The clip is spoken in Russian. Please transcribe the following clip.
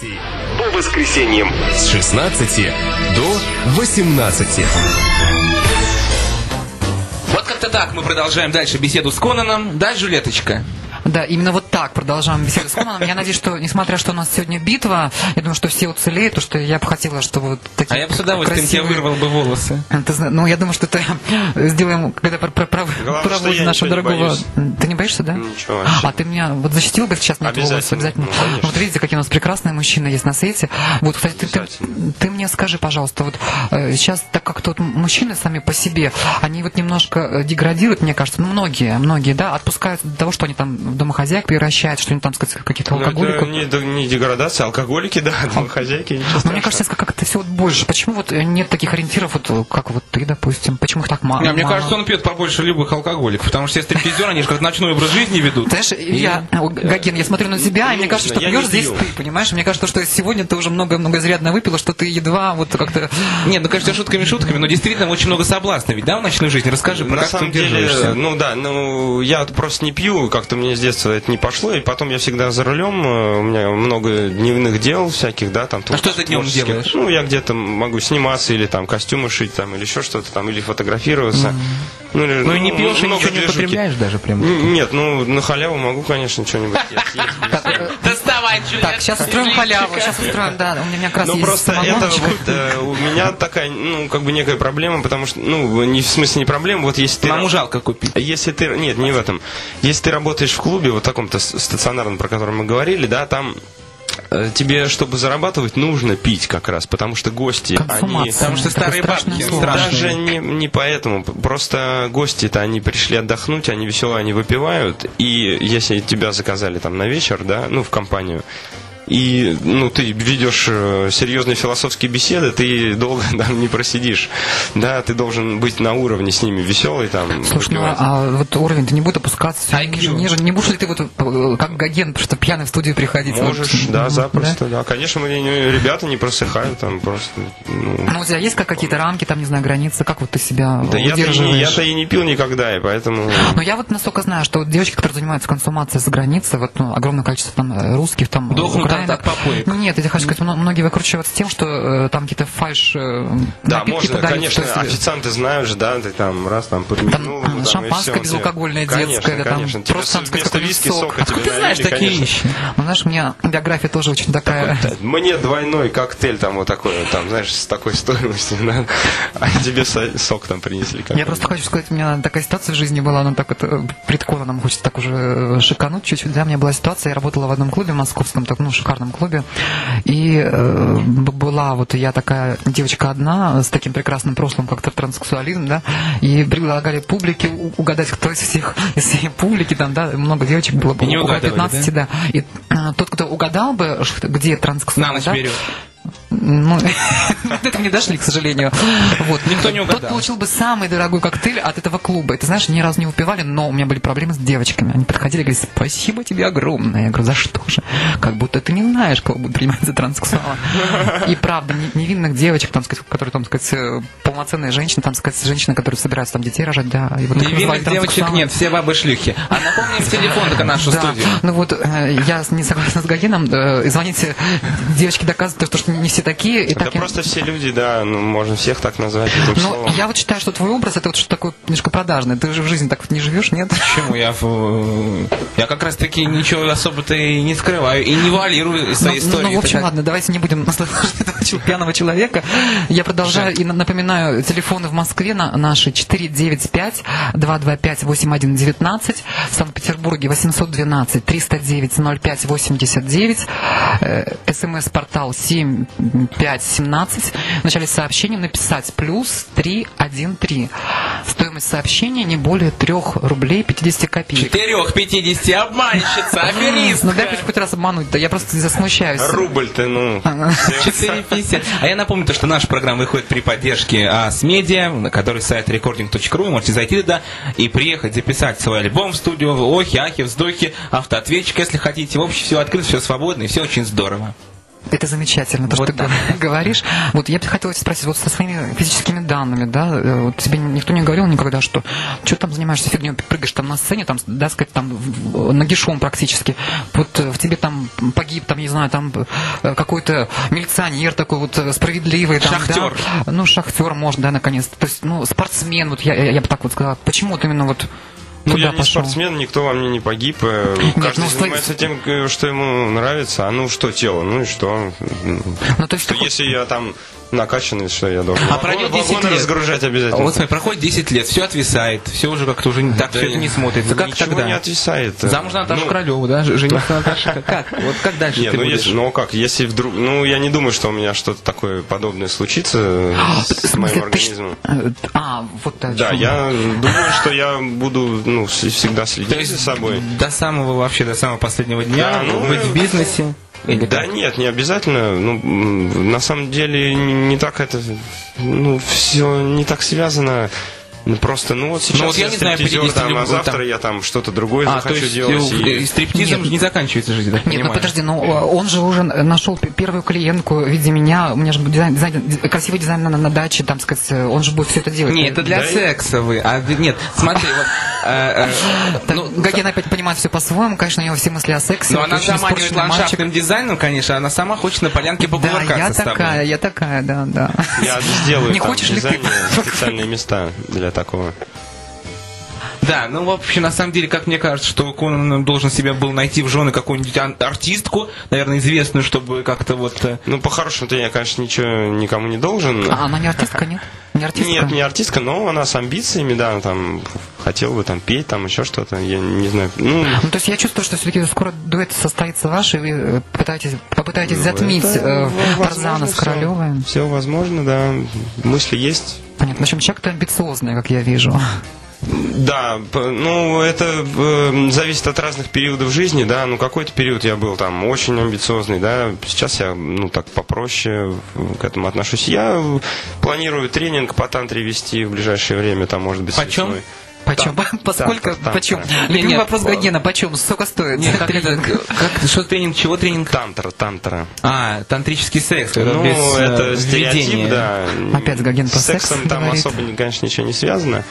новостей по воскресеньям с 16 до 18. Вот как-то так мы продолжаем дальше беседу с Конаном. Да, Жулеточка? Да, именно вот так продолжаем беседу с Конаном. Я надеюсь, что, несмотря что у нас сегодня битва, я думаю, что все уцелеют, потому что я бы хотела, чтобы вот такие А я бы с удовольствием тебе красивые- вырвал бы волосы. Ты зна- ну, я думаю, что это сделаем, когда про, про, про, Главное, что проводим я нашего не дорогого... боюсь. Ты не боишься, да? Ничего вообще. А ты меня вот защитил бы сейчас на волосы? Обязательно. Ну, конечно. вот видите, какие у нас прекрасные мужчины есть на свете. Вот, кстати, ты, ты, ты мне скажи, пожалуйста, вот э, сейчас, так как тут мужчины сами по себе, они вот немножко э, деградируют, мне кажется, ну, многие, многие, да, отпускают до того, что они там домохозяек превращают, что они там, сказать, каких-то Ну, это не, не деградация, алкоголики, да, домохозяйки, мне кажется, сейчас как-то все вот больше. Почему вот э, нет таких ориентиров, вот э, как вот ты, допустим? Почему их так мало? Не, мне мало? кажется, он пьет побольше любых алкоголиков, потому что все стриптизеры, они же как ночной образ жизни ведут. Знаешь, я, о, Гаген, я смотрю на себя, и мне кажется, что пьешь здесь ты, понимаешь? Мне кажется, что сегодня ты уже много-много изрядно выпила, что ты едва вот как-то... Нет, ну, конечно, шутками шутками, но действительно очень много соблазна ведь, да, в ночной жизни? Расскажи, про На как ты самом деле, удерживаешься. ну да, ну я просто не пью, как-то мне с детства это не пошло, и потом я всегда за рулем, э, у меня много дневных дел всяких, да, там А что ты днем делаешь? Ну, я где-то могу сниматься или там костюмы шить, там, или еще что-то там, или фотографироваться. Ну, или, Ну и не пьешь, и ничего не движухи. употребляешь даже прям. Нет, ну на халяву могу, конечно, что-нибудь съесть, съесть. Доставай, Так, сейчас устроим халяву, сейчас устроим, да, у меня как раз Ну просто это вот э, у меня такая, ну, как бы некая проблема, потому что, ну, не в смысле не проблема, вот если ты... Маму жалко купить. Если ты, нет, не в этом. Если ты работаешь в клубе, вот таком-то стационарном, про который мы говорили, да, там э, тебе, чтобы зарабатывать, нужно пить как раз, потому что гости, они... Потому что старые бабки. Даже не, не поэтому. Просто гости-то они пришли отдохнуть, они веселые, они выпивают. И если тебя заказали там на вечер, да, ну, в компанию, и ну, ты ведешь э, серьезные философские беседы, ты долго там не просидишь. Да, ты должен быть на уровне с ними веселый там. Слушай, ну а вот уровень ты не будет опускаться всё IQ. ниже, ниже. Не будешь ли ты вот э, как Гаген, что пьяный в студию приходить? Можешь, Вот, да, запросто, да. Конечно, мы, ребята не просыхают там просто. ну, Ну, у тебя есть как какие-то рамки, там, не знаю, границы, как вот ты себя да я-то удерживаешь? я-то и не пил никогда, и поэтому... Но я вот настолько знаю, что вот девочки, которые занимаются консумацией за границей, вот ну, огромное количество там русских, там Дохнут от попоек. Ну нет, я хочу сказать, мно- многие выкручиваются тем, что э, там какие-то фальш э, Да, можно, подают, конечно, э, официанты знают же, да, ты там раз там подмигнул. Там, шампанское безалкогольное, детское, конечно, там просто, там, виски сок. сока А ты знаешь такие вещи? Ну, знаешь, у меня биография тоже очень такая... Мне двойной коктейль там вот такой, вот, там, знаешь, с такой стоимостью, да, а тебе со- сок там принесли. Я какой-то. просто хочу сказать, у меня такая ситуация в жизни была, она так это пред нам хочется так уже э, шикануть чуть-чуть. Да, у меня была ситуация, я работала в одном клубе московском, так, ну, шикарном клубе, и э, была вот я такая девочка одна с таким прекрасным прошлым, как-то транссексуализм, да, и предлагали публике угадать, кто из всех, из всей публики, там, да, много девочек было, не около угадывали, 15, да. И э, тот, кто угадал бы, где На транссексуал, ночь да. Ну, этого не дошли, к сожалению. Вот. Никто не угадал. Тот получил бы самый дорогой коктейль от этого клуба. И ты знаешь, ни разу не выпивали, но у меня были проблемы с девочками. Они подходили и говорили, спасибо тебе огромное. Я говорю, за что же? Как будто ты не знаешь, кого будут принимать за транссексуала. И правда, не- невинных девочек, там, сказать, которые, там, сказать, э, полноценные женщины, там, сказать, женщины, которые собираются там детей рожать, да. И вот Невинных девочек нет, все бабы шлюхи. А напомним телефон только нашу Да. студию. Ну вот, э, я не согласна с Гагеном. э, звоните, девочки доказывают, то, что не все такие. И Да так просто все люди, да, ну, можно всех так назвать этим Ну, словом. я вот считаю, что твой образ это вот что такое немножко продажное. Ты же в жизни так вот не живешь, нет? Почему? Я, в- я как раз таки ничего особо-то и не скрываю, и не валирую свои ну, истории. ну, в общем, ладно, давайте не будем наслаждаться этого пьяного человека. Я продолжаю и на- напоминаю, телефоны в Москве на, наши 495-225-8119, в Санкт-Петербурге 812-309-05-89, э, смс-портал 7517, в начале сообщения написать плюс 313. Стоимость сообщения не более 3 рублей 50 копеек. Четырех пятидесяти обманщица, аферистка. Ну дай хоть, раз обмануть-то, я просто засмущаюсь. Рубль ты, ну. 4,50. А я напомню, то, что наша программа выходит при поддержке АС Медиа, на который сайт recording.ru. Вы можете зайти туда и приехать записать свой альбом в студию. Охи, ахи, вздохи, автоответчик, если хотите. В общем, все открыто, все свободно и все очень здорово. Это замечательно, то, Вот что ты так. говоришь. Вот я бы хотела тебя спросить, вот со своими физическими данными, да, э, вот тебе никто не говорил никогда, что что там занимаешься фигней, прыгаешь там на сцене, там, да, сказать, там нагишом практически, вот э, в тебе там погиб, там, не знаю, там э, какой-то милиционер такой вот справедливый, там, Шахтер. да, ну, шахтер, может, да, наконец-то, то есть, ну, спортсмен, вот я, я, я бы так вот сказала, почему вот именно вот Ну, я не пошел? спортсмен, никто во мне не погиб. э, Каждый ну, стой- занимается тем, э, что ему нравится. А ну что тело, ну и что? Ну, то есть, Что такой- если я там накачанный, что я должен? А пройдет 10 вагоны лет. разгружать обязательно. Вот смотри, проходит 10 лет, все отвисает, все уже как-то уже не так, все это не смотрится. Как Ничего тогда? не отвисает. Замуж на Наташу Ну, Королеву, да? Жениться на Наташе. Как? Вот как дальше Не, ты ну, будешь? если, ну как, если вдруг... Ну, я не думаю, что у меня что-то такое подобное случится В с моим организмом. э, А, вот о Да, я думаю, что я буду ну, всегда То следить есть за собой. до самого вообще, до самого последнего дня Да, ну, быть в бизнесе? Или Да как? нет, не обязательно. Ну, на самом деле не так это, ну, все не так связано. Ну, Просто, ну вот сейчас вот я не знаю, там, а завтра там- я там что-то другое А, то захочу есть делать. э, и- э, стриптизом Нет. не заканчивается жизнь, да? Нет, ну понимаю? подожди, ну он же уже нашел первую клиентку в виде меня. У меня же дизайн, дизайн- красивый дизайн на, на даче, там сказать, он же будет все это делать. Нет, это для Да и- секса вы. А нет, смотри, вот. э, э, Так, ну, Гаген опять понимает все по-своему, конечно, у него все мысли о сексе. но она заманивает ландшафтным дизайном, конечно, она сама хочет на полянке Да, покувыркаться я такая, я такая, да, да. Я сделаю Не хочешь ли ты? специальные места для такого. Да, ну вообще, на самом деле, как мне кажется, что Конан должен себя был найти в жены какую-нибудь артистку, наверное, известную, чтобы как-то вот... э, Ну, по-хорошему-то я, конечно, ничего никому не должен. А она не артистка, нет? Не артистка? Нет, не артистка, но она с амбициями, да, там, хотел бы там петь, там, еще что-то, я не знаю. Ну, Ну, то есть я чувствую, что все-таки скоро дуэт состоится ваш, и вы э, пытаетесь, попытаетесь затмить э, Тарзана с Королевой. Все возможно, да. Мысли есть. Понятно. В общем, человек-то амбициозный, как я вижу. Да, ну это э, зависит от разных периодов жизни, да. Ну какой-то период я был там очень амбициозный, да. Сейчас я ну так попроще к этому отношусь. Я э, планирую тренинг по тантре вести в ближайшее время, там может быть. Почем? весной. Почем? Поскольку? Почем? Любимый Нет, вопрос по- Гогена. Почем? Сколько стоит? Нет, как это, тренинг? как, что тренинг, чего тренинг? Тантра, тантра. А, тантрический секс, это ну, без э, это введения. стереотип, да. Опять Гоген про С секс сексом там говорит. особо, конечно, ничего не связано.